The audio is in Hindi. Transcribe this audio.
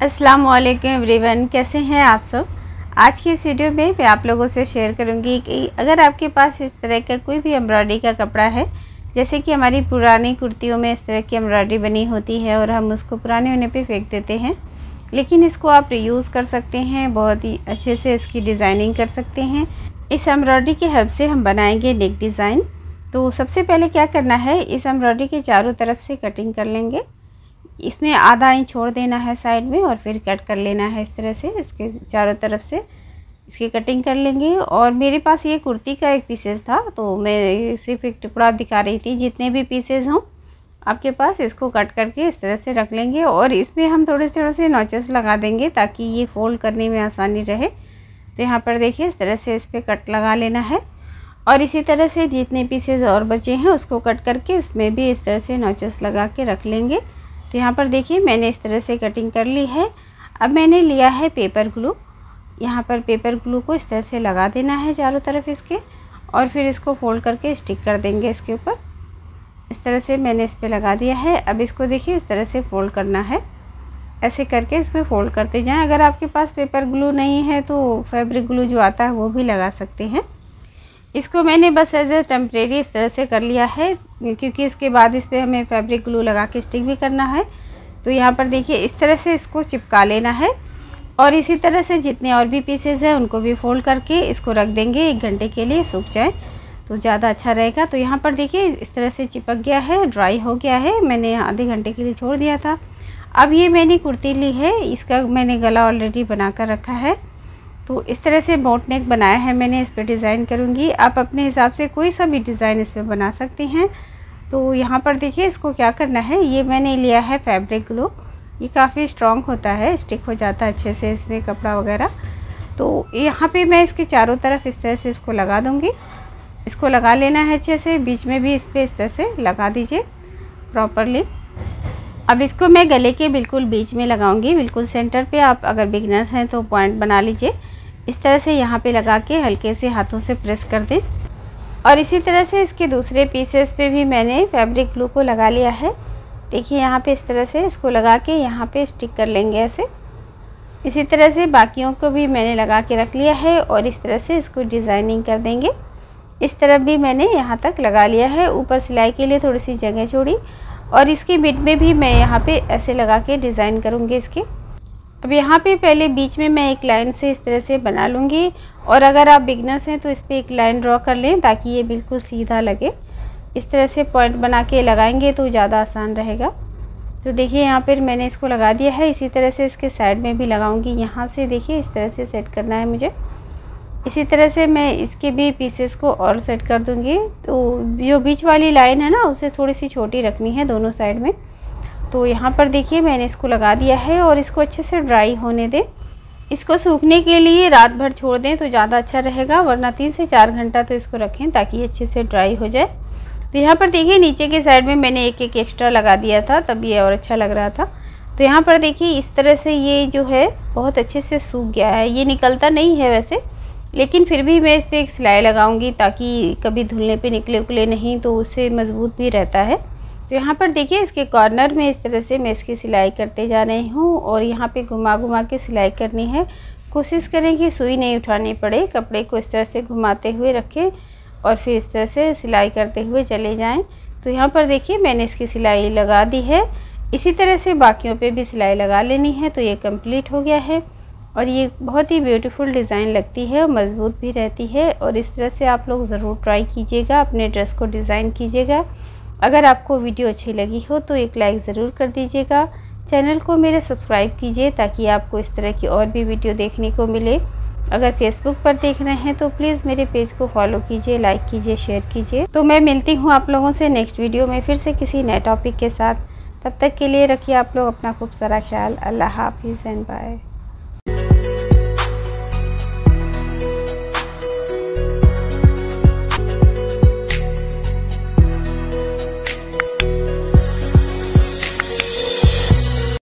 अस्सलाम वालेकुम एवरीवन, कैसे हैं आप सब? आज की इस वीडियो में मैं आप लोगों से शेयर करूँगी कि अगर आपके पास इस तरह का कोई भी एम्ब्रॉयडरी का कपड़ा है, जैसे कि हमारी पुरानी कुर्तियों में इस तरह की एम्ब्रॉयडरी बनी होती है और हम उसको पुराने होने पे फेंक देते हैं, लेकिन इसको आप रीयूज़ कर सकते हैं, बहुत ही अच्छे से इसकी डिज़ाइनिंग कर सकते हैं। इस एम्ब्रॉयडरी की हेल्प से हम बनाएँगे नेक डिज़ाइन। तो सबसे पहले क्या करना है, इस एम्ब्रॉयडरी के चारों तरफ़ से कटिंग कर लेंगे। इसमें आधा इंच छोड़ देना है साइड में और फिर कट कर लेना है इस तरह से, इसके चारों तरफ़ से। इसकी कटिंग कर लेंगे और मेरे पास ये कुर्ती का एक पीसेस था तो मैं सिर्फ़ एक टुकड़ा दिखा रही थी, जितने भी पीसेस हों, आपके पास इसको कट करके इस तरह से रख लेंगे और इसमें हम थोड़े थोड़े से नोचेस लगा देंगे ताकि ये फोल्ड करने में आसानी रहे। तो यहाँ पर देखिए, इस तरह से इस पर कट लगा लेना है और इसी तरह से जितने पीसेज और बचे हैं, उसको कट करके इसमें भी इस तरह से नोचेस लगा के रख लेंगे। तो यहाँ पर देखिए, मैंने इस तरह से कटिंग कर ली है। अब मैंने लिया है पेपर ग्लू यहाँ पर पेपर ग्लू को इस तरह से लगा देना है चारों तरफ़ इसके और फिर इसको फोल्ड करके स्टिक कर देंगे इसके ऊपर। इस तरह से मैंने इस पर लगा दिया है। अब इसको देखिए, इस तरह से फोल्ड करना है। ऐसे करके इसमें फोल्ड करते जाएँ। अगर आपके पास पेपर ग्लू नहीं है तो फैब्रिक ग्लू जो आता है वो भी लगा सकते हैं। इसको मैंने बस एज ए टेम्प्रेरी इस तरह से कर लिया है, क्योंकि इसके बाद इस पर हमें फैब्रिक ग्लू लगा के स्टिक भी करना है। तो यहाँ पर देखिए, इस तरह से इसको चिपका लेना है और इसी तरह से जितने और भी पीसेज हैं, उनको भी फोल्ड करके इसको रख देंगे। एक घंटे के लिए सूख जाए तो ज़्यादा अच्छा रहेगा। तो यहाँ पर देखिए, इस तरह से चिपक गया है ड्राई हो गया है। मैंने आधे घंटे के लिए छोड़ दिया था। अब ये मैंने कुर्ती ली है, इसका मैंने गला ऑलरेडी बना कर रखा है। तो इस तरह से बोट नेक बनाया है मैंने, इस पर डिज़ाइन करूँगी। आप अपने हिसाब से कोई सा भी डिज़ाइन इस पर बना सकते हैं। तो यहाँ पर देखिए, इसको क्या करना है? ये मैंने लिया है फैब्रिक ग्लो ये काफ़ी स्ट्रॉन्ग होता है स्टिक हो जाता है अच्छे से इसमें कपड़ा वगैरह। तो यहाँ पे मैं इसके चारों तरफ़ इस तरह से इसको लगा दूँगी। इसको लगा लेना है अच्छे से। बीच में भी इस पर इस तरह से लगा दीजिए प्रॉपरली अब इसको मैं गले के बिल्कुल बीच में लगाऊँगी। बिल्कुल सेंटर पे आप अगर बिगनर्स हैं तो पॉइंट बना लीजिए। इस तरह से यहाँ पे लगा के हल्के से हाथों से प्रेस कर दें। और इसी तरह से इसके दूसरे पीसेस पे भी मैंने फैब्रिक ग्लू को लगा लिया है। देखिए यहाँ पे इस तरह से इसको लगा के यहाँ पे स्टिक कर लेंगे ऐसे। इसी तरह से बाकियों को भी मैंने लगा के रख लिया है और इस तरह से इसको डिज़ाइनिंग कर देंगे। इस तरफ़ भी मैंने यहाँ तक लगा लिया है। ऊपर सिलाई के लिए थोड़ी सी जगह छोड़ी और इसके मिड में भी मैं यहाँ पे ऐसे लगा के डिज़ाइन करूँगी इसके। अब यहाँ पे पहले बीच में मैं एक लाइन से इस तरह से बना लूँगी और अगर आप बिगनर्स हैं तो इस पर एक लाइन ड्रॉ कर लें ताकि ये बिल्कुल सीधा लगे। इस तरह से पॉइंट बना के लगाएँगे तो ज़्यादा आसान रहेगा। तो देखिए यहाँ पर मैंने इसको लगा दिया है। इसी तरह से इसके साइड में भी लगाऊँगी। यहाँ से देखिए इस तरह से सेट करना है मुझे। इसी तरह से मैं इसके भी पीसेस को और सेट कर दूँगी। तो जो बीच वाली लाइन है ना, उसे थोड़ी सी छोटी रखनी है दोनों साइड में। तो यहाँ पर देखिए मैंने इसको लगा दिया है और इसको अच्छे से ड्राई होने दें। इसको सूखने के लिए रात भर छोड़ दें तो ज़्यादा अच्छा रहेगा, वरना तीन से चार घंटा तो इसको रखें ताकि अच्छे से ड्राई हो जाए। तो यहाँ पर देखिए नीचे के साइड में मैंने एक एक एक्स्ट्रा लगा दिया था, तब ये और अच्छा लग रहा था। तो यहाँ पर देखिए इस तरह से ये जो है बहुत अच्छे से सूख गया है। ये निकलता नहीं है वैसे, लेकिन फिर भी मैं इस पर एक सिलाई लगाऊँगी ताकि कभी धुलने पे निकले उकले नहीं तो उससे मज़बूत भी रहता है। तो यहाँ पर देखिए, इसके कॉर्नर में इस तरह से मैं इसकी सिलाई करते जा रही हूँ और यहाँ पे घुमा घुमा के सिलाई करनी है। कोशिश करें कि सुई नहीं उठानी पड़े, कपड़े को इस तरह से घुमाते हुए रखें और फिर इस तरह से सिलाई करते हुए चले जाएँ। तो यहाँ पर देखिए, मैंने इसकी सिलाई लगा दी है। इसी तरह से बाकियों पे भी सिलाई लगा लेनी है तो ये कंप्लीट हो गया है और ये बहुत ही ब्यूटीफुल डिज़ाइन लगती है और मज़बूत भी रहती है और इस तरह से आप लोग ज़रूर ट्राई कीजिएगा, अपने ड्रेस को डिज़ाइन कीजिएगा। अगर आपको वीडियो अच्छी लगी हो तो एक लाइक ज़रूर कर दीजिएगा। चैनल को मेरे सब्सक्राइब कीजिए ताकि आपको इस तरह की और भी वीडियो देखने को मिले। अगर फेसबुक पर देख रहे हैं तो प्लीज़ मेरे पेज को फॉलो कीजिए लाइक कीजिए शेयर कीजिए। तो मैं मिलती हूँ आप लोगों से नेक्स्ट वीडियो में फिर से किसी नए टॉपिक के साथ। तब तक के लिए रखिए आप लोग अपना खूब सारा ख्याल। अल्लाह हाफिज़ एंड बाय